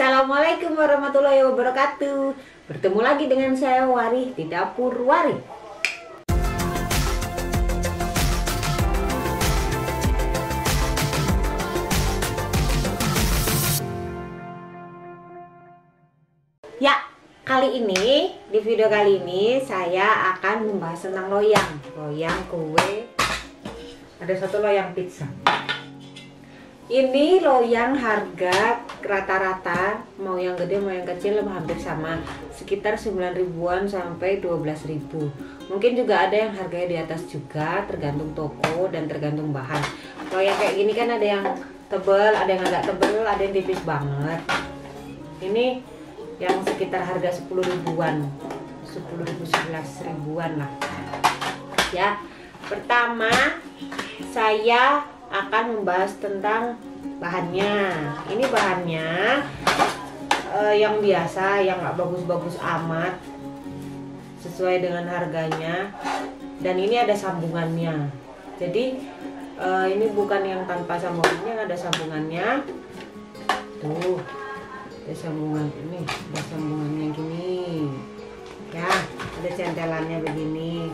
Assalamualaikum warahmatullahi wabarakatuh. Bertemu lagi dengan saya Wari di Dapur Wari. Ya, kali ini, di video kali ini Saya akan membahas tentang loyang. Loyang kue. Ada satu loyang pizza ini loyang harga rata-rata mau yang gede mau yang kecil hampir sama. Sekitar 9 ribuan sampai 12 ribu. Mungkin juga ada yang harganya di atas juga tergantung toko dan tergantung bahan. Loyang kayak gini kan ada yang tebel ada yang agak tebel ada yang tipis banget. Ini yang sekitar harga 10 ribuan. 10 ribu 11 ribuan lah. Ya pertama saya akan membahas tentang bahannya. Ini bahannya uh, yang biasa, yang nggak bagus-bagus amat, sesuai dengan harganya. Dan ini ada sambungannya. Jadi uh, ini bukan yang tanpa sambungannya, ada sambungannya. Tuh, ada sambungan ini, ada sambungannya gini. Ya, ada centelannya begini.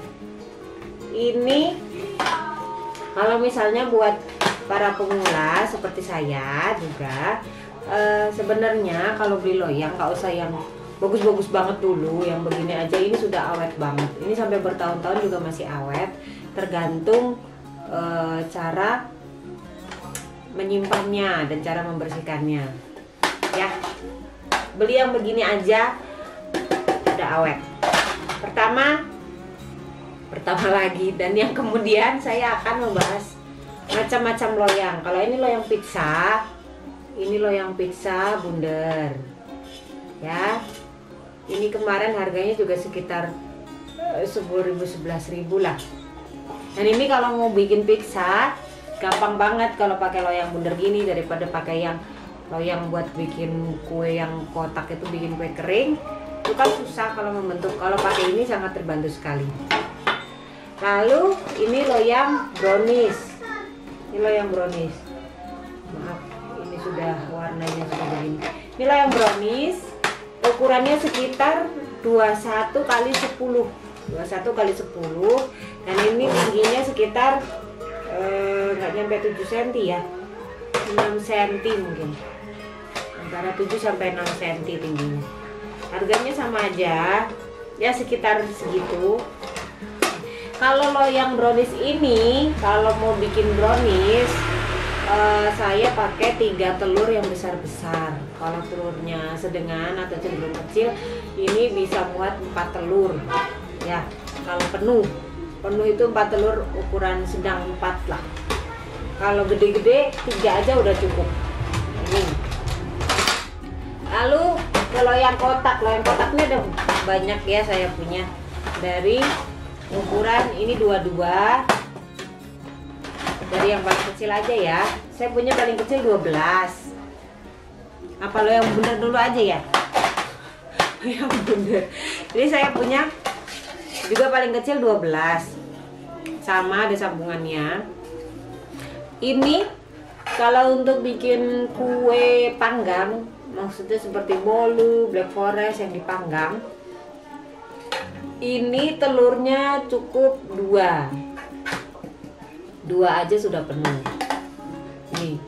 Ini kalau misalnya buat para pemula seperti saya juga e, sebenarnya kalau beli loyang nggak usah yang bagus-bagus banget dulu yang begini aja ini sudah awet banget. Ini sampai bertahun-tahun juga masih awet. Tergantung e, cara menyimpannya dan cara membersihkannya. Ya beli yang begini aja udah awet. Pertama pertama lagi dan yang kemudian saya akan membahas macam-macam loyang. Kalau ini loyang pizza ini loyang pizza bundar ya. Ini kemarin harganya juga sekitar eh, sepuluh ribu sebelas ribu lah. Dan ini kalau mau bikin pizza gampang banget kalau pakai loyang bundar gini daripada pakai yang loyang buat bikin kue yang kotak itu bikin kue kering. Itu kan susah kalau membentuk. Kalau pakai ini sangat terbantu sekali. Lalu ini loyang brownies ini loyang brownies maaf ini sudah warnanya sudah begini ini loyang brownies ukurannya sekitar 21 kali 10 21 kali 10 dan ini tingginya sekitar eh, nggak eh, nyampe 7 cm ya. 6 cm mungkin. Antara 7 sampai 6 cm tingginya. Harganya sama aja. Ya sekitar segitu kalau loyang brownies ini kalau mau bikin brownies uh, saya pakai tiga telur yang besar-besar. Kalau telurnya sedengan atau cenderung kecil ini bisa muat empat telur. Ya kalau penuh. Penuh itu empat telur ukuran sedang empat lah. Kalau gede-gede tiga aja udah cukup. Ini. Lalu kalau yang kotak loyang kotak ini ada banyak ya saya punya. Dari ukuran ini dua-dua. Dari yang paling kecil aja ya. Saya punya paling kecil 12 apa lo yang bener dulu aja ya? Yang bener. Jadi saya punya juga paling kecil 12 sama ada sambungannya. Ini kalau untuk bikin kue panggang maksudnya seperti bolu, black forest yang dipanggang ini telurnya cukup dua. Dua aja sudah penuh. Nih.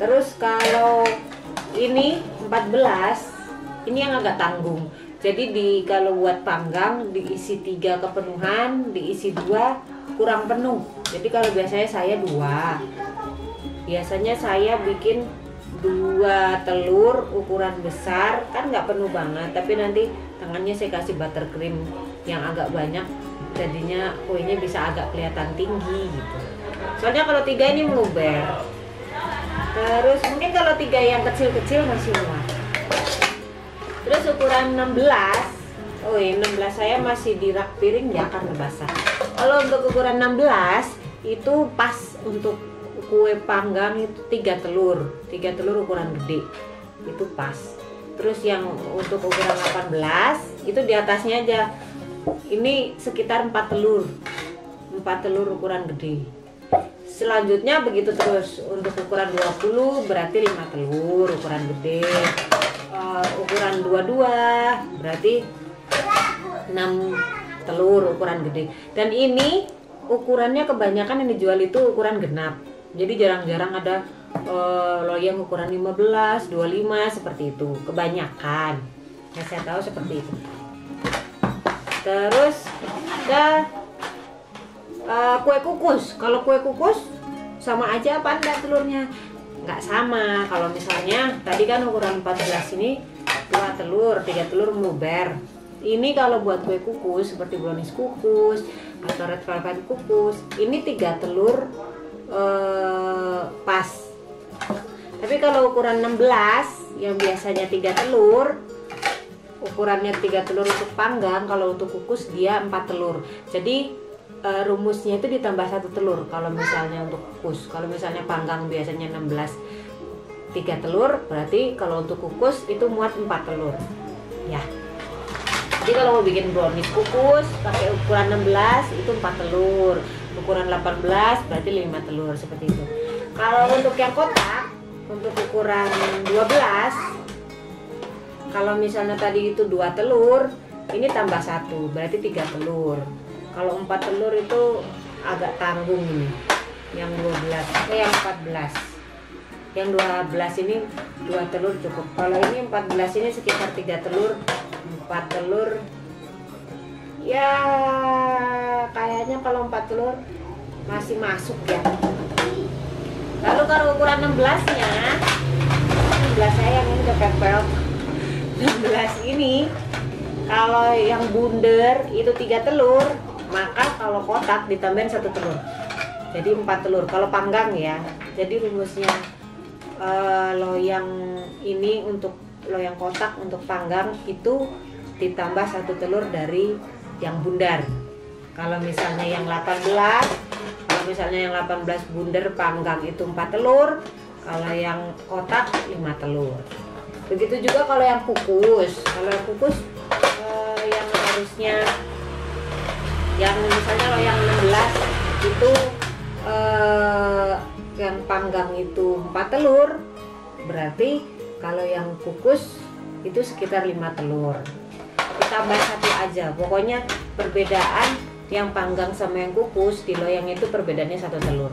Terus kalau ini 14 ini yang agak tanggung. Jadi di kalau buat panggang diisi tiga kepenuhan diisi dua kurang penuh. Jadi kalau biasanya saya dua. Biasanya saya bikin dua telur ukuran besar kan nggak penuh banget tapi nanti tangannya saya kasih buttercream yang agak banyak jadinya kuenya bisa agak kelihatan tinggi gitu. Soalnya kalau tiga ini meluber. Terus mungkin kalau tiga yang kecil-kecil masih muat. Terus ukuran 16 oh iya 16 saya masih di rak piring ya karena basah. Kalau untuk ukuran 16 itu pas untuk kue panggang itu tiga telur tiga telur ukuran gede. Itu pas. Terus yang untuk ukuran 18 itu di atasnya aja. Ini sekitar empat telur empat telur ukuran gede. Selanjutnya begitu terus untuk ukuran 20 berarti 5 telur ukuran gede. Uh, ukuran 22 berarti 6 telur ukuran gede. Dan ini ukurannya kebanyakan yang dijual itu ukuran genap jadi jarang-jarang ada uh, loyang ukuran 15 25 seperti itu. Kebanyakan. Yang saya tahu seperti itu. Terus ada uh, kue kukus. Kalau kue kukus sama aja apa enggak telurnya? Nggak sama. Kalau misalnya tadi kan ukuran 14 ini dua telur tiga telur meluber. Ini kalau buat kue kukus seperti brownies kukus atau red velvet kukus ini tiga telur eh, pas. Tapi kalau ukuran 16 yang biasanya tiga telur ukurannya tiga telur untuk panggang kalau untuk kukus dia empat telur. Jadi uh, rumusnya itu ditambah satu telur kalau misalnya untuk kukus. Kalau misalnya panggang biasanya 16 tiga telur berarti kalau untuk kukus itu muat empat telur. Ya. Jadi kalau mau bikin brownies kukus pakai ukuran 16 itu 4 telur ukuran 18 berarti 5 telur seperti itu. Kalau untuk yang kotak untuk ukuran 12 kalau misalnya tadi itu 2 telur ini tambah satu berarti 3 telur. Kalau 4 telur itu agak tanggung ini yang 12 eh yang 14 yang 12 ini 2 telur cukup. Kalau ini 14 ini sekitar 3 telur empat telur ya kalau empat telur masih masuk ya. Lalu kalau ukuran 16 nya 16 saya yang ini udah pepel. 16 ini kalau yang bundar itu tiga telur maka kalau kotak ditambahin satu telur. Jadi empat telur. Kalau panggang ya jadi rumusnya uh, loyang ini untuk loyang kotak untuk panggang itu ditambah satu telur dari yang bundar kalau misalnya yang 18 kalau misalnya yang 18 bundar panggang itu 4 telur kalau yang kotak 5 telur. Begitu juga kalau yang kukus. Kalau yang kukus eh, yang harusnya yang misalnya kalau yang 16 itu eh, yang panggang itu 4 telur berarti kalau yang kukus itu sekitar 5 telur. Tambah satu aja. Pokoknya perbedaan yang panggang sama yang kukus di loyang itu perbedaannya satu telur.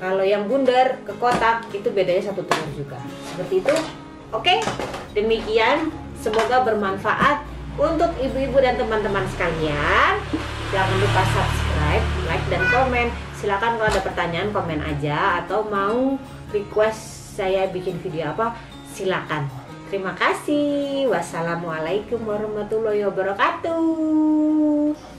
Kalau yang bundar ke kotak itu bedanya satu telur juga. Seperti itu. Oke? Demikian. Semoga bermanfaat untuk ibu-ibu dan teman-teman sekalian. Jangan lupa subscribe like dan komen. Silahkan kalau ada pertanyaan komen aja. Atau mau request saya bikin video apa silakan. Terima kasih. Wassalamualaikum warahmatullahi wabarakatuh.